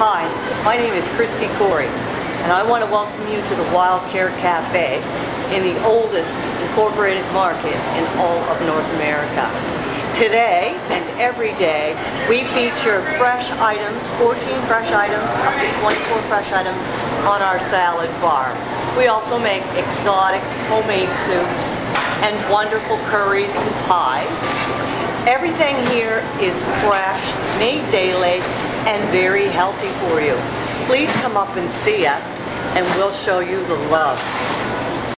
Hi, my name is Christie Corey, and I want to welcome you to the Wild Carrot Cafe in the oldest incorporated market in all of North America. Today and every day, we feature fresh items, 14 fresh items, up to 24 fresh items on our salad bar. We also make exotic homemade soups and wonderful curries and pies. Everything here is fresh, made daily, and very healthy for you. Please come up and see us, and we'll show you the love.